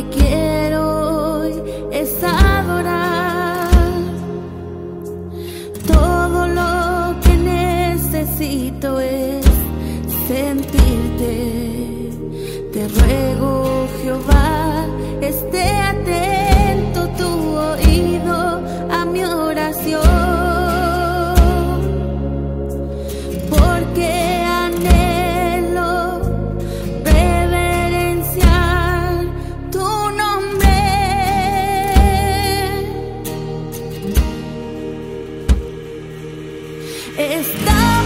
que quiero hoy es adorar todo lo que necesito es sentirte. Te ruego Está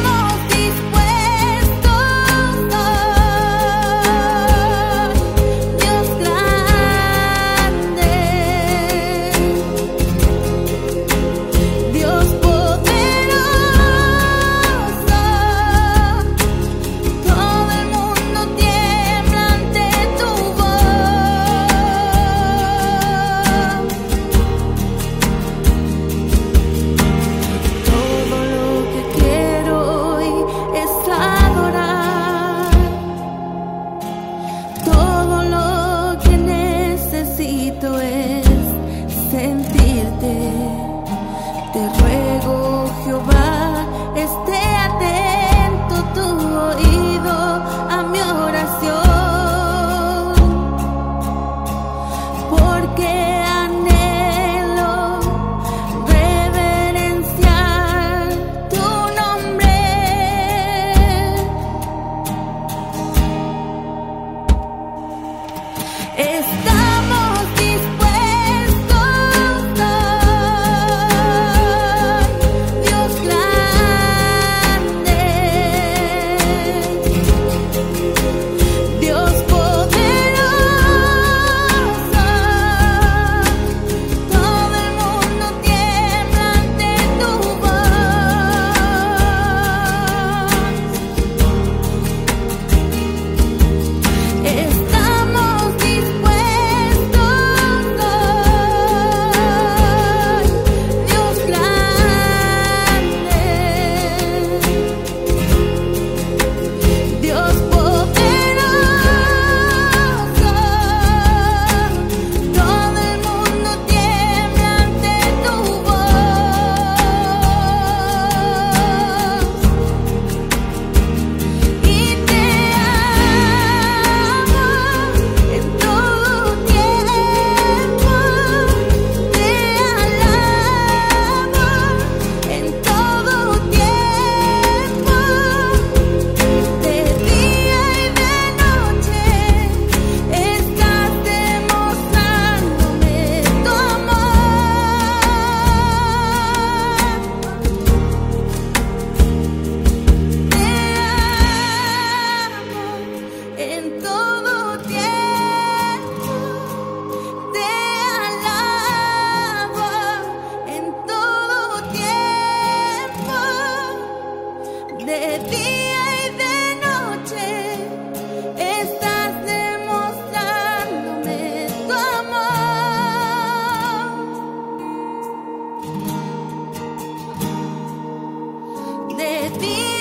Está 别。